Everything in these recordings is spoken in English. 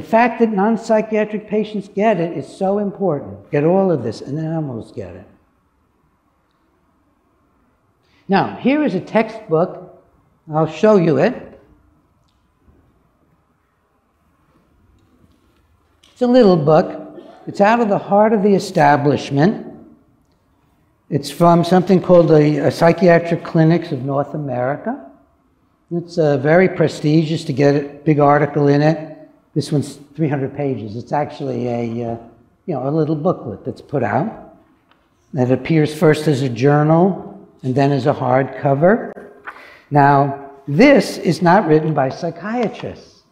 The fact that non psychiatric patients get it is so important. Get all of this, and then animals get it. Now, here is a textbook. I'll show you it. It's a little book. It's out of the heart of the establishment. It's from something called the Psychiatric Clinics of North America. It's uh, very prestigious to get a big article in it. This one's 300 pages. It's actually a, uh, you know, a little booklet that's put out. It appears first as a journal and then as a hardcover. Now, this is not written by psychiatrists.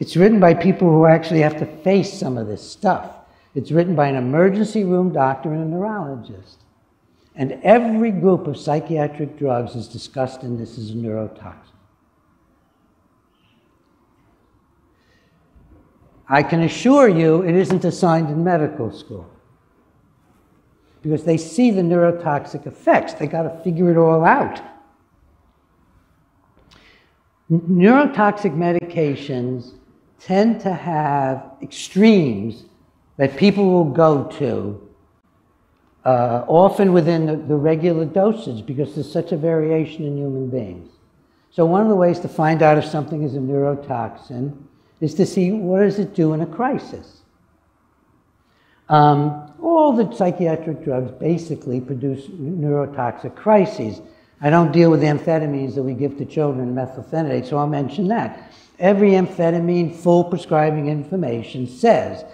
It's written by people who actually have to face some of this stuff. It's written by an emergency room doctor and a neurologist. And every group of psychiatric drugs is discussed in this as a I can assure you it isn't assigned in medical school because they see the neurotoxic effects. They got to figure it all out. Neurotoxic medications tend to have extremes that people will go to, uh, often within the, the regular dosage, because there's such a variation in human beings. So, one of the ways to find out if something is a neurotoxin is to see what does it do in a crisis. Um, all the psychiatric drugs basically produce neurotoxic crises. I don't deal with the amphetamines that we give to children, methylphenidate, so I'll mention that. Every amphetamine full prescribing information says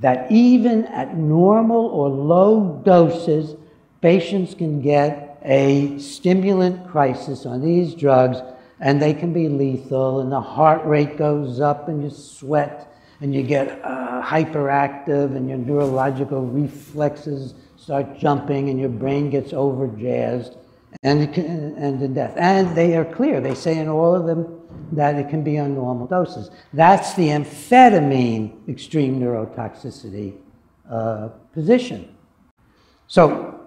that even at normal or low doses, patients can get a stimulant crisis on these drugs and they can be lethal, and the heart rate goes up, and you sweat, and you get uh, hyperactive, and your neurological reflexes start jumping, and your brain gets overjazzed, and, and to death. And they are clear. They say in all of them that it can be on normal doses. That's the amphetamine extreme neurotoxicity uh, position. So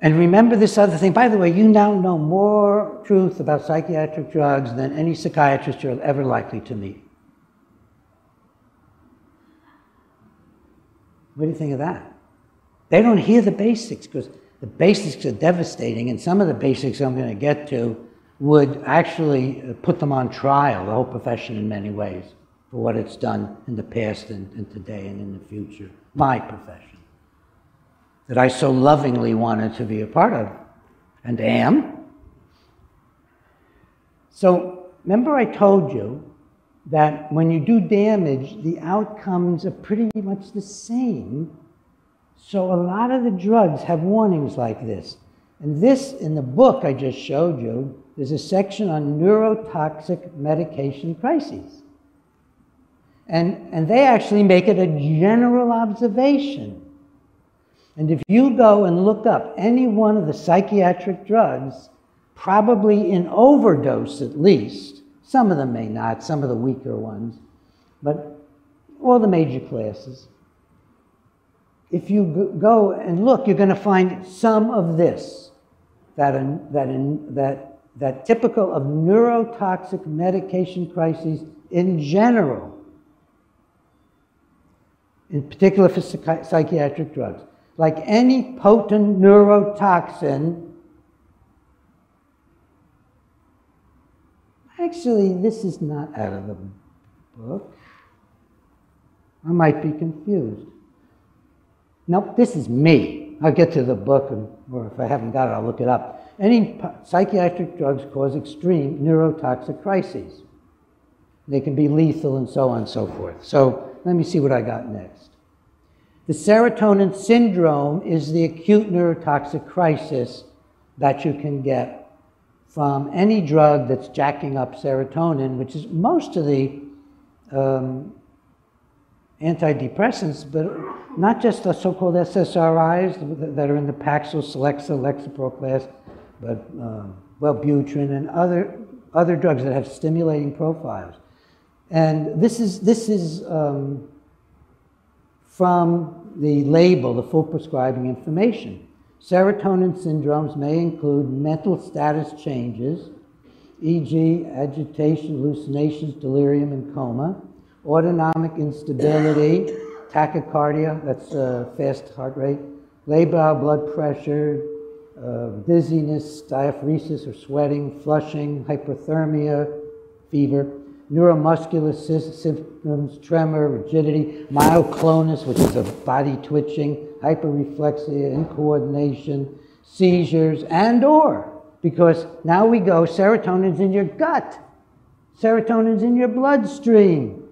and remember this other thing. By the way, you now know more truth about psychiatric drugs than any psychiatrist you're ever likely to meet. What do you think of that? They don't hear the basics because the basics are devastating, and some of the basics I'm going to get to would actually uh, put them on trial, the whole profession in many ways, for what it's done in the past and, and today and in the future. My profession that I so lovingly wanted to be a part of and am. So, remember, I told you that when you do damage, the outcomes are pretty much the same. So, a lot of the drugs have warnings like this. And this, in the book I just showed you, there's a section on neurotoxic medication crises. And, and they actually make it a general observation and if you go and look up any one of the psychiatric drugs, probably in overdose at least, some of them may not, some of the weaker ones, but all the major classes. If you go and look, you're going to find some of this that, that, that, that typical of neurotoxic medication crises in general, in particular for psychiatric drugs like any potent neurotoxin, actually, this is not out of the book. I might be confused. Nope, this is me. I'll get to the book, and, or if I haven't got it, I'll look it up. Any psychiatric drugs cause extreme neurotoxic crises. They can be lethal and so on and so forth. So let me see what I got next. The serotonin syndrome is the acute neurotoxic crisis that you can get from any drug that's jacking up serotonin, which is most of the um, antidepressants, but not just the so-called SSRIs that are in the Paxil, Celexa, Lexapro class, but um, Wellbutrin and other other drugs that have stimulating profiles. And this is this is um, from the label, the full prescribing information. Serotonin syndromes may include mental status changes, e.g., agitation, hallucinations, delirium, and coma, autonomic instability, tachycardia, that's fast heart rate, labile blood pressure, uh, dizziness, diaphoresis or sweating, flushing, hyperthermia, fever, neuromuscular symptoms, tremor, rigidity, myoclonus, which is a body twitching, hyperreflexia, incoordination, seizures, and or, because now we go, serotonin's in your gut, serotonin's in your bloodstream.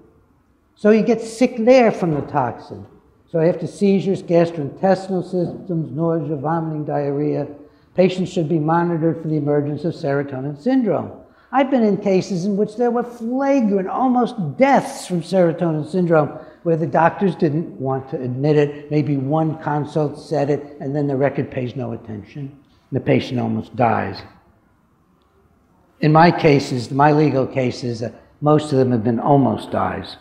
So you get sick there from the toxin. So after seizures, gastrointestinal symptoms, nausea, vomiting, diarrhea, patients should be monitored for the emergence of serotonin syndrome. I've been in cases in which there were flagrant, almost deaths from serotonin syndrome, where the doctors didn't want to admit it. Maybe one consult said it, and then the record pays no attention. and The patient almost dies. In my cases, my legal cases, uh, most of them have been almost dies.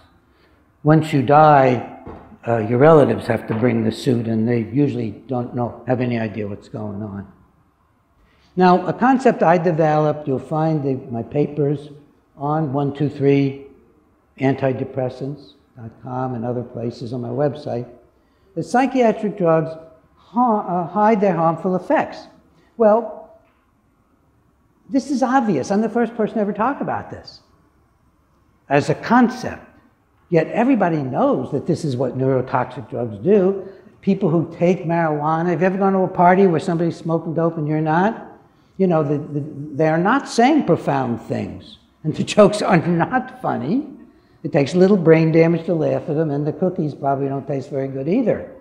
Once you die, uh, your relatives have to bring the suit, and they usually don't know, have any idea what's going on. Now, a concept I developed, you'll find the, my papers on 123 antidepressants.com and other places on my website, that psychiatric drugs uh, hide their harmful effects. Well, this is obvious. I'm the first person to ever talk about this as a concept. Yet everybody knows that this is what neurotoxic drugs do. People who take marijuana, have you ever gone to a party where somebody's smoking dope and you're not? You know, the, the, they're not saying profound things. And the jokes are not funny. It takes a little brain damage to laugh at them, and the cookies probably don't taste very good either.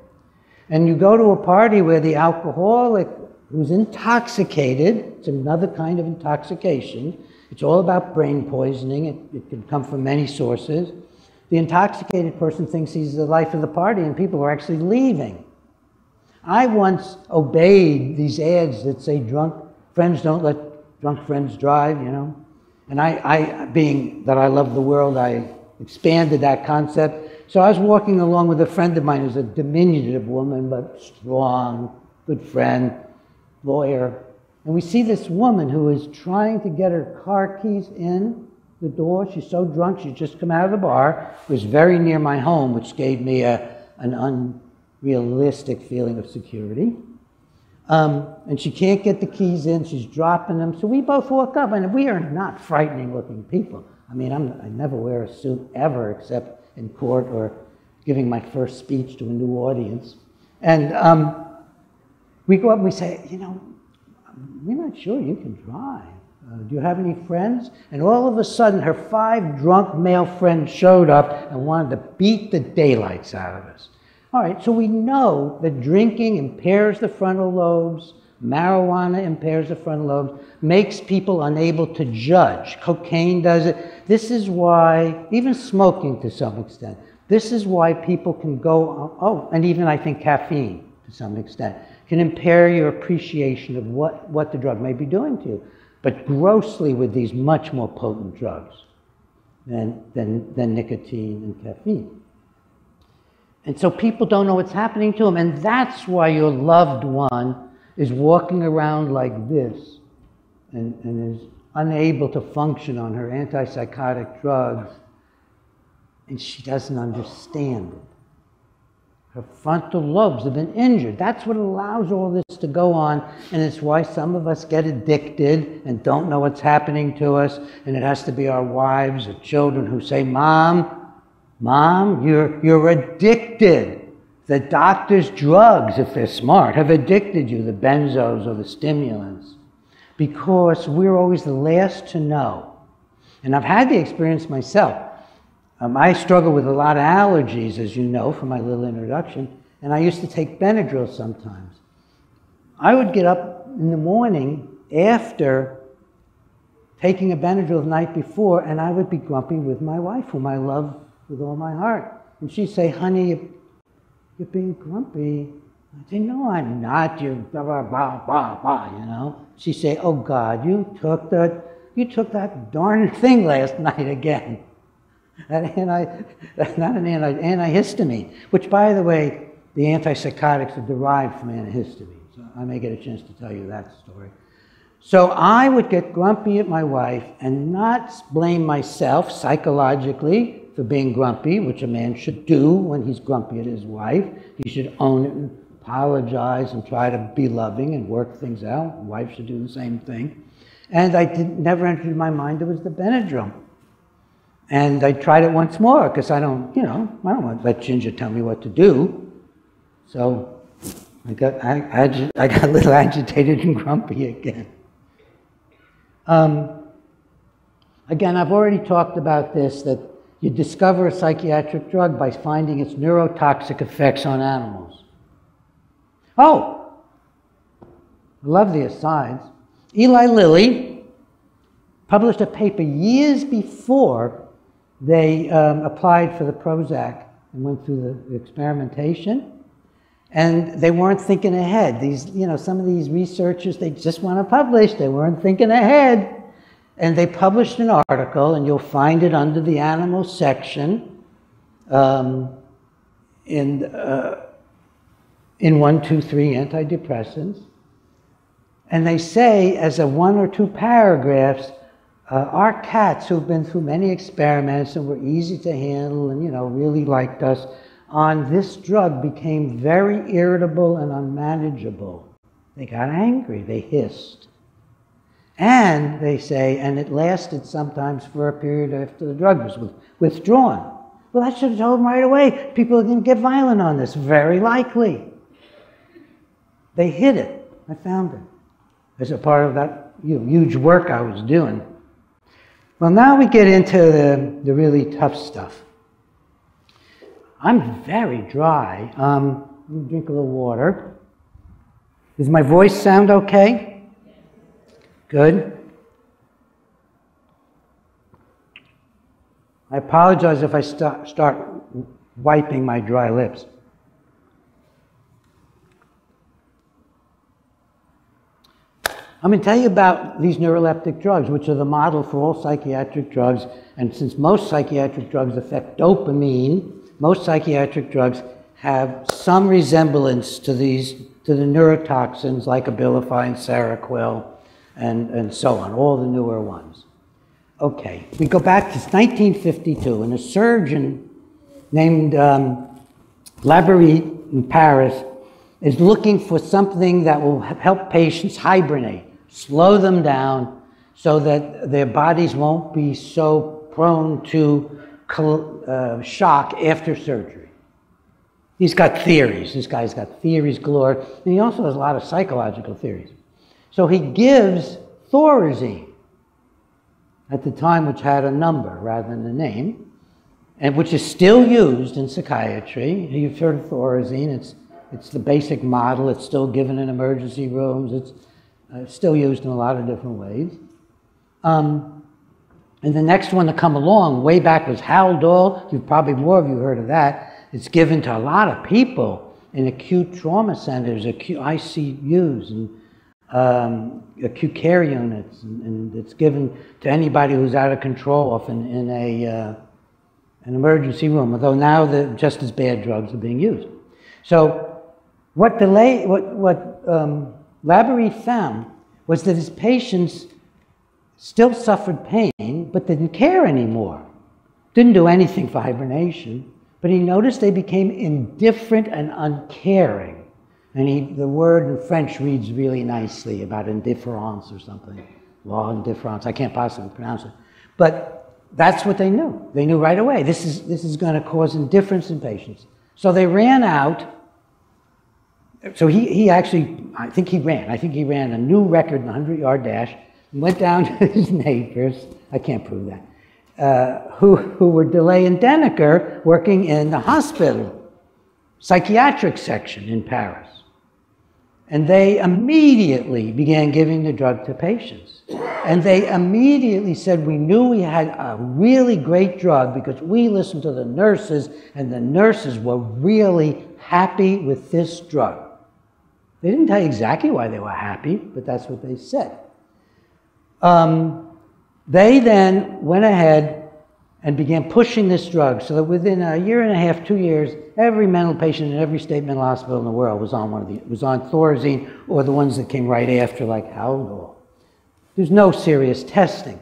And you go to a party where the alcoholic who's intoxicated, it's another kind of intoxication. It's all about brain poisoning. It, it can come from many sources. The intoxicated person thinks he's the life of the party, and people are actually leaving. I once obeyed these ads that say drunk friends don't let drunk friends drive, you know. And I, I, being that I love the world, I expanded that concept. So I was walking along with a friend of mine who's a diminutive woman, but strong, good friend, lawyer. And we see this woman who is trying to get her car keys in the door. She's so drunk, she's just come out of the bar. It was very near my home, which gave me a, an unrealistic feeling of security. Um, and she can't get the keys in, she's dropping them. So we both walk up, and we are not frightening looking people. I mean, I'm, i never wear a suit ever except in court or giving my first speech to a new audience. And um, we go up and we say, you know, we're not sure you can drive. Uh, do you have any friends? And all of a sudden, her five drunk male friends showed up and wanted to beat the daylights out of us. All right, so we know that drinking impairs the frontal lobes, marijuana impairs the frontal lobes, makes people unable to judge. Cocaine does it. This is why, even smoking to some extent, this is why people can go, oh, and even I think caffeine to some extent, can impair your appreciation of what, what the drug may be doing to you but grossly with these much more potent drugs than, than, than nicotine and caffeine. And so people don't know what's happening to them, and that's why your loved one is walking around like this and, and is unable to function on her antipsychotic drugs, and she doesn't understand it. Her frontal lobes have been injured. That's what allows all this to go on, and it's why some of us get addicted and don't know what's happening to us, and it has to be our wives or children who say, Mom, Mom, you're, you're addicted. The doctor's drugs, if they're smart, have addicted you, the benzos or the stimulants, because we're always the last to know. And I've had the experience myself. Um, I struggle with a lot of allergies, as you know from my little introduction, and I used to take Benadryl sometimes. I would get up in the morning after taking a Benadryl the night before, and I would be grumpy with my wife, whom I love with all my heart. And she'd say, honey, you're being grumpy. I'd say, no, I'm not. You blah, blah, blah, blah, blah, you know. She'd say, oh, God, you took that, you took that darn thing last night again that anti, not an anti, antihistamine, which, by the way, the antipsychotics are derived from antihistamine. So I may get a chance to tell you that story. So I would get grumpy at my wife and not blame myself psychologically for being grumpy, which a man should do when he's grumpy at his wife. He should own it and apologize and try to be loving and work things out. wife should do the same thing. And I did, never entered my mind it was the Benadryl. And I tried it once more because I don't, you know, I don't want to let Ginger tell me what to do. So I got, I, I, I got a little agitated and grumpy again. Um, again, I've already talked about this that you discover a psychiatric drug by finding its neurotoxic effects on animals. Oh, I love the asides. Eli Lilly published a paper years before they um, applied for the Prozac and went through the experimentation. And they weren't thinking ahead. These, you know, some of these researchers, they just want to publish. They weren't thinking ahead. And they published an article, and you'll find it under the animal section um, in, uh, in 123 antidepressants. And they say, as a one or two paragraphs, uh, our cats who've been through many experiments and were easy to handle and, you know, really liked us, on this drug became very irritable and unmanageable. They got angry, they hissed. And they say, and it lasted sometimes for a period after the drug was withdrawn. Well, I should have told them right away. People are going to get violent on this. Very likely. They hid it. I found it as a part of that you know, huge work I was doing. Well, now we get into the, the really tough stuff. I'm very dry. Um, drink a little water. Does my voice sound okay? Good. I apologize if I st start wiping my dry lips. I'm going to tell you about these neuroleptic drugs, which are the model for all psychiatric drugs. And since most psychiatric drugs affect dopamine, most psychiatric drugs have some resemblance to these, to the neurotoxins like Abilify and Seroquel and, and so on, all the newer ones. Okay, we go back to 1952, and a surgeon named um, Laborit in Paris is looking for something that will help patients hibernate, slow them down so that their bodies won't be so prone to uh, shock after surgery. He's got theories. This guy's got theories galore. And he also has a lot of psychological theories. So he gives Thorazine, at the time which had a number rather than a name, and which is still used in psychiatry. You've heard of Thorazine. It's, it's the basic model. It's still given in emergency rooms. It's uh, still used in a lot of different ways. Um, and the next one to come along, way back, was Haldol. You've probably more of you heard of that. It's given to a lot of people in acute trauma centers, acute ICUs, and um, acute care units, and, and, it's given to anybody who's out of control, often in a uh, an emergency room. Although now the just as bad drugs are being used. So, what delay, what what um, found was that his patients still suffered pain, but didn't care anymore. Didn't do anything for hibernation, but he noticed they became indifferent and uncaring. And he, the word in French reads really nicely about indifference or something. Law indifference, I can't possibly pronounce it. But that's what they knew. They knew right away this is, this is going to cause indifference in patients. So they ran out. So he, he actually, I think he ran. I think he ran a new record in the 100 yard dash and went down to his neighbors, I can't prove that, uh, who, who were Delay and Deniker working in the hospital, psychiatric section in Paris. And they immediately began giving the drug to patients. And they immediately said, We knew we had a really great drug because we listened to the nurses, and the nurses were really happy with this drug. They didn't tell you exactly why they were happy, but that's what they said. Um, they then went ahead and began pushing this drug so that within a year and a half, two years, every mental patient in every state mental hospital in the world was on one of the was on Thorazine or the ones that came right after, like Haldol. There's no serious testing.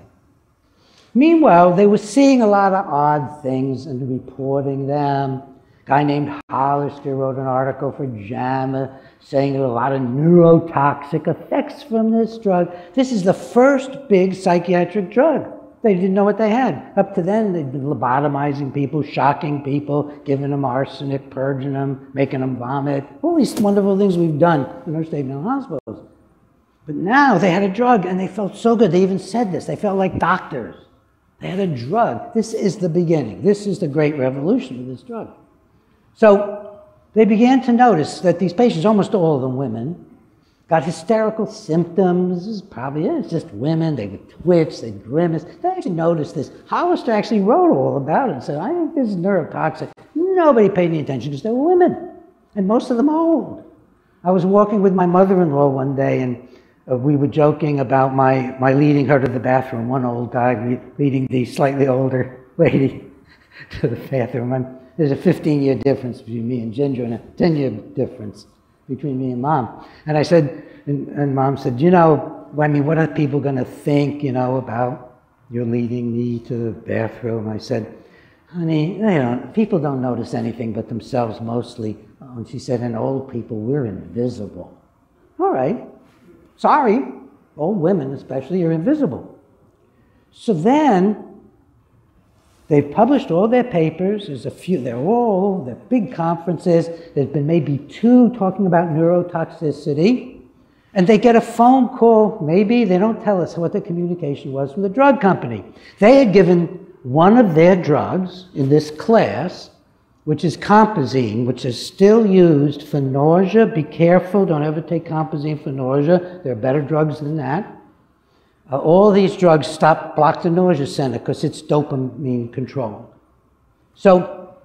Meanwhile, they were seeing a lot of odd things and reporting them. A guy named Hollister wrote an article for JAMA saying there were a lot of neurotoxic effects from this drug. This is the first big psychiatric drug. They didn't know what they had. Up to then, they'd been lobotomizing people, shocking people, giving them arsenic, purging them, making them vomit. All these wonderful things we've done in our state mental hospitals. But now they had a drug and they felt so good. They even said this. They felt like doctors. They had a drug. This is the beginning. This is the great revolution of this drug. So they began to notice that these patients, almost all of them women, got hysterical symptoms. This is probably it. It's just women. They twitch, they'd grimace. They actually noticed this. Hollister actually wrote all about it and said, I think this is neurotoxic. Nobody paid any attention because they were women, and most of them old. I was walking with my mother in law one day, and uh, we were joking about my, my leading her to the bathroom, one old guy leading the slightly older lady to the bathroom. I'm, there's a 15 year difference between me and Ginger, and a 10 year difference between me and mom. And I said, and, and mom said, you know, I mean, what are people going to think, you know, about you leading me to the bathroom? I said, honey, you know, people don't notice anything but themselves mostly. And she said, and old people, we're invisible. All right. Sorry. Old women, especially, are invisible. So then They've published all their papers. There's a few, they're all, they're big conferences. There's been maybe two talking about neurotoxicity. And they get a phone call, maybe, they don't tell us what the communication was from the drug company. They had given one of their drugs in this class, which is compazine, which is still used for nausea. Be careful, don't ever take compazine for nausea. There are better drugs than that. Uh, all these drugs stop, block the nausea center because it's dopamine control. So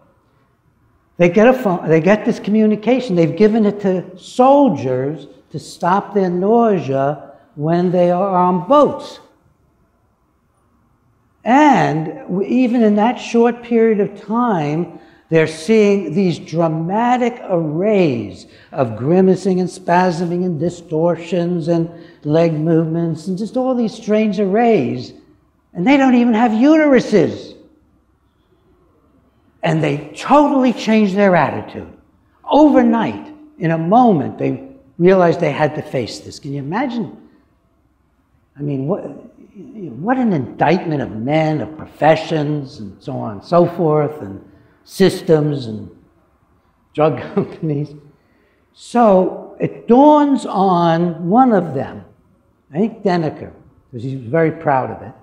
they get a phone, they get this communication. They've given it to soldiers to stop their nausea when they are on boats. And even in that short period of time, they're seeing these dramatic arrays of grimacing and spasming and distortions and leg movements and just all these strange arrays. And they don't even have uteruses. And they totally change their attitude. Overnight, in a moment, they realized they had to face this. Can you imagine? I mean, what, what an indictment of men, of professions, and so on and so forth, and systems and drug companies. So it dawns on one of them, I think Deniker, because he's very proud of it.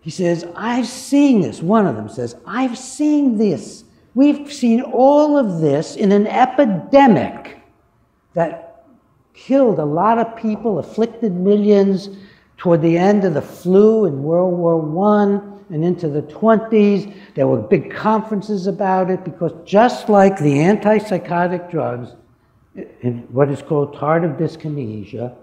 He says, I've seen this. One of them says, I've seen this. We've seen all of this in an epidemic that killed a lot of people, afflicted millions toward the end of the flu in World War I and into the 20s. There were big conferences about it because just like the antipsychotic drugs, in what is called tardive dyskinesia,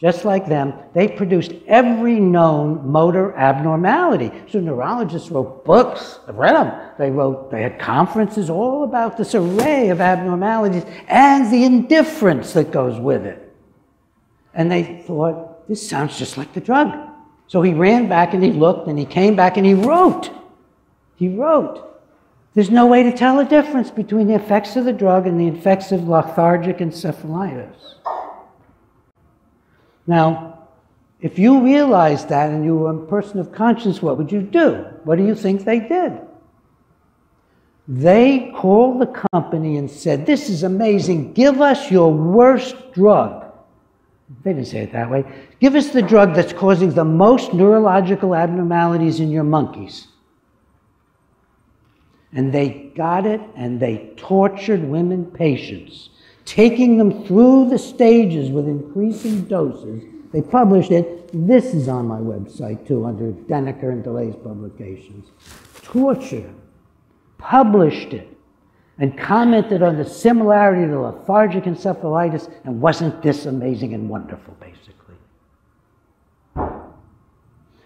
just like them, they produced every known motor abnormality. So neurologists wrote books. I've read them. They wrote, they had conferences all about this array of abnormalities and the indifference that goes with it. And they thought, this sounds just like the drug. So he ran back and he looked and he came back and he wrote. He wrote. There's no way to tell a difference between the effects of the drug and the effects of lethargic encephalitis. Now, if you realized that and you were a person of conscience, what would you do? What do you think they did? They called the company and said, This is amazing. Give us your worst drug. They didn't say it that way. Give us the drug that's causing the most neurological abnormalities in your monkeys. And they got it and they tortured women patients, taking them through the stages with increasing doses. They published it. This is on my website too, under Deniker and Delay's publications. Torture. published it and commented on the similarity to lethargic encephalitis, and wasn't this amazing and wonderful, basically?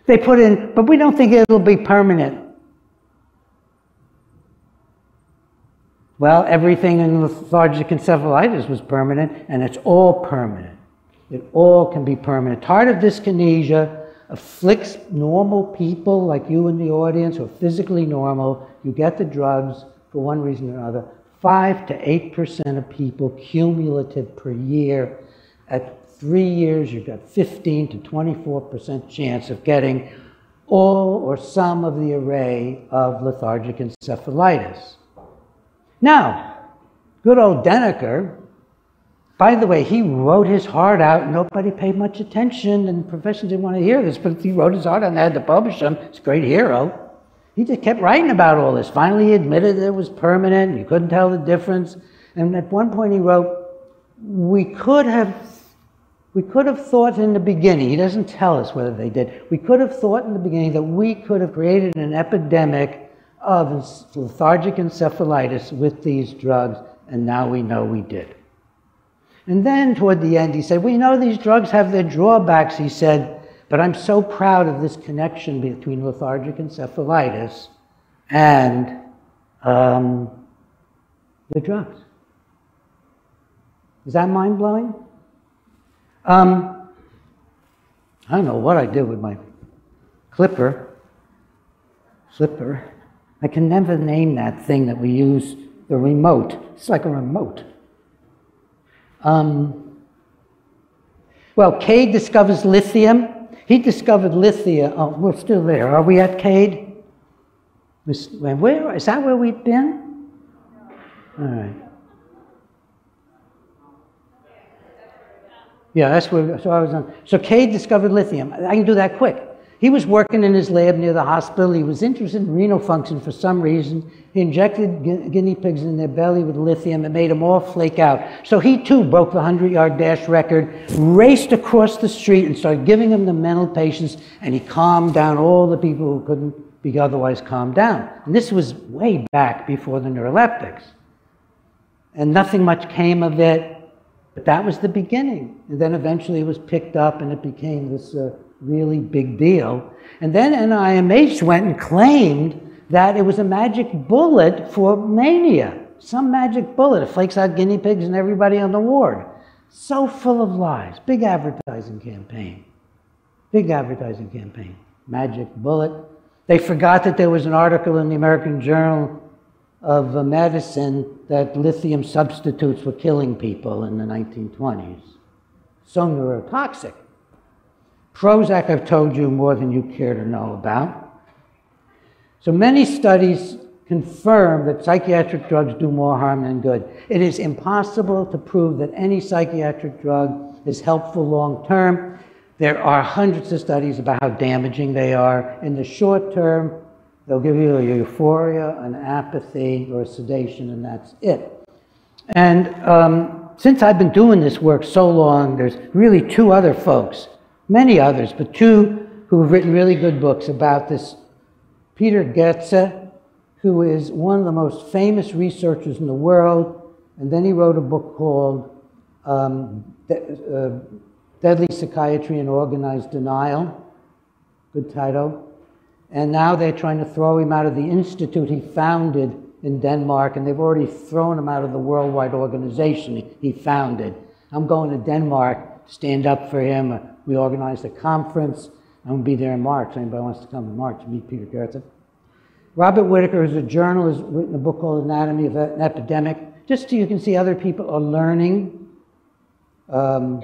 They put in, but we don't think it'll be permanent. Well, everything in lethargic encephalitis was permanent, and it's all permanent. It all can be permanent. Tardive dyskinesia afflicts normal people like you in the audience who are physically normal. You get the drugs for one reason or another. 5 to 8% of people cumulative per year. At three years, you've got 15 to 24% chance of getting all or some of the array of lethargic encephalitis. Now, good old Deniker, by the way, he wrote his heart out. Nobody paid much attention, and the profession didn't want to hear this, but he wrote his heart out and they had to publish him. He's a great hero. He just kept writing about all this. Finally, he admitted it was permanent. You couldn't tell the difference. And at one point, he wrote, "We could have, we could have thought in the beginning. He doesn't tell us whether they did. We could have thought in the beginning that we could have created an epidemic of lethargic encephalitis with these drugs, and now we know we did." And then toward the end, he said, We know these drugs have their drawbacks, he said, but I'm so proud of this connection between lethargic encephalitis and um, the drugs. Is that mind blowing? Um, I don't know what I did with my clipper, flipper. I can never name that thing that we use, the remote. It's like a remote. Um, well, Cade discovers lithium. He discovered lithium. Oh, we're still there. Are we at Cade? Where is that? Where we've been? All right. Yeah, that's where. So I was on. So Cade discovered lithium. I can do that quick. He was working in his lab near the hospital. He was interested in renal function for some reason. He injected gu guinea pigs in their belly with lithium. It made them all flake out. So he too broke the 100 yard dash record, raced across the street, and started giving them the mental patients. And he calmed down all the people who couldn't be otherwise calmed down. And this was way back before the neuroleptics. And nothing much came of it. But that was the beginning. And then eventually it was picked up and it became this. Uh, really big deal. And then NIMH went and claimed that it was a magic bullet for mania. Some magic bullet. It flakes out guinea pigs and everybody on the ward. So full of lies. Big advertising campaign. Big advertising campaign. Magic bullet. They forgot that there was an article in the American Journal of uh, Medicine that lithium substitutes were killing people in the 1920s. So neurotoxic. Prozac, I've told you more than you care to know about. So many studies confirm that psychiatric drugs do more harm than good. It is impossible to prove that any psychiatric drug is helpful long term. There are hundreds of studies about how damaging they are. In the short term, they'll give you a euphoria, an apathy, or a sedation, and that's it. And um, since I've been doing this work so long, there's really two other folks many others, but two who have written really good books about this. Peter Gøtzsche, who is one of the most famous researchers in the world, and then he wrote a book called um, De- uh, Deadly Psychiatry and Organized Denial. Good title. And now they're trying to throw him out of the institute he founded in Denmark, and they've already thrown him out of the worldwide organization he founded. I'm going to Denmark stand up for him, we organized a conference. I'm going to be there in March. Anybody wants to come in March, to meet Peter Gøtzsche. Robert Whitaker, who's a journalist, has written a book called Anatomy of an Epidemic. Just so you can see other people are learning. Um,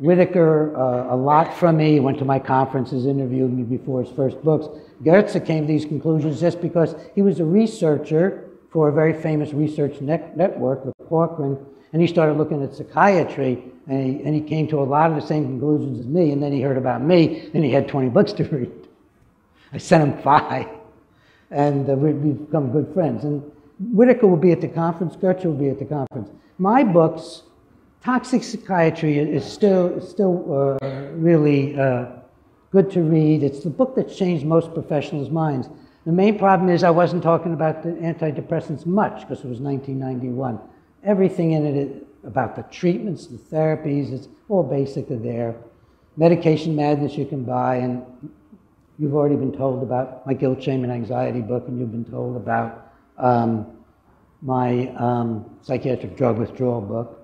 Whitaker, uh, a lot from me, went to my conferences, interviewed me before his first books. Gøtzsche came to these conclusions just because he was a researcher for a very famous research net network with Cochrane, and he started looking at psychiatry and he, and he came to a lot of the same conclusions as me, and then he heard about me, and he had 20 books to read. I sent him five, and uh, we've become good friends. And Whitaker will be at the conference, Gøtzsche will be at the conference. My books, Toxic Psychiatry, is still, still uh, really uh, good to read. It's the book that's changed most professionals' minds. The main problem is I wasn't talking about the antidepressants much because it was 1991. Everything in it about the treatments, the therapies, it's all basically there. Medication Madness you can buy, and you've already been told about my guilt, shame, and anxiety book, and you've been told about um, my um, psychiatric drug withdrawal book.